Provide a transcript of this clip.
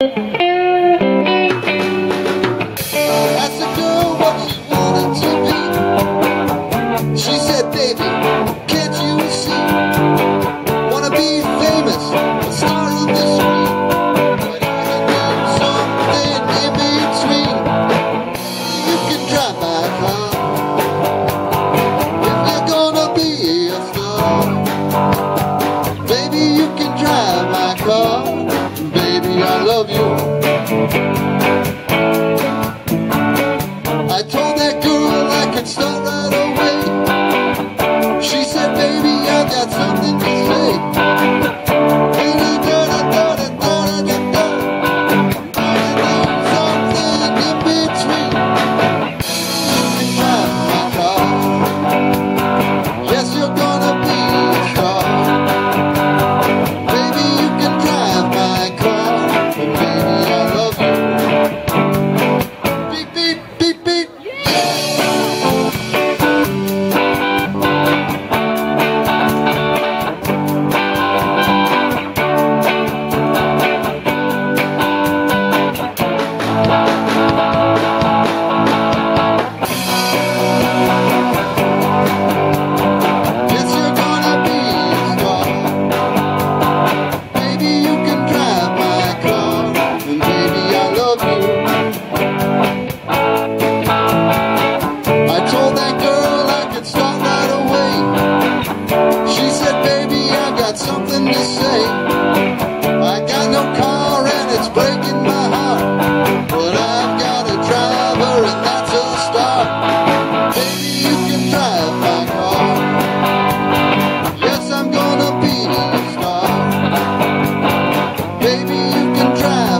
Asked I love you. breaking my heart. But I've got a driver and that's a start. You can drive my car. Yes, I'm gonna be a star. You can drive.